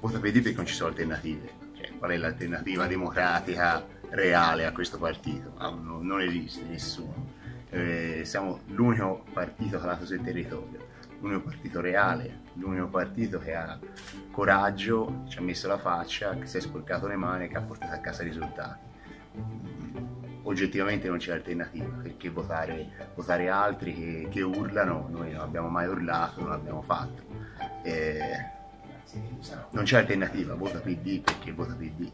PD perché non ci sono alternative. Cioè, qual è l'alternativa democratica reale a questo partito? Ah, no, non esiste nessuno. Eh, siamo l'unico partito calato sul territorio, l'unico partito reale, l'unico partito che ha coraggio, ci ha messo la faccia, che si è sporcato le mani e che ha portato a casa i risultati. Oggettivamente non c'è alternativa perché votare, votare altri che, che, urlano, noi non abbiamo mai urlato, non l'abbiamo fatto. Non c'è alternativa, vota PD perché vota PD.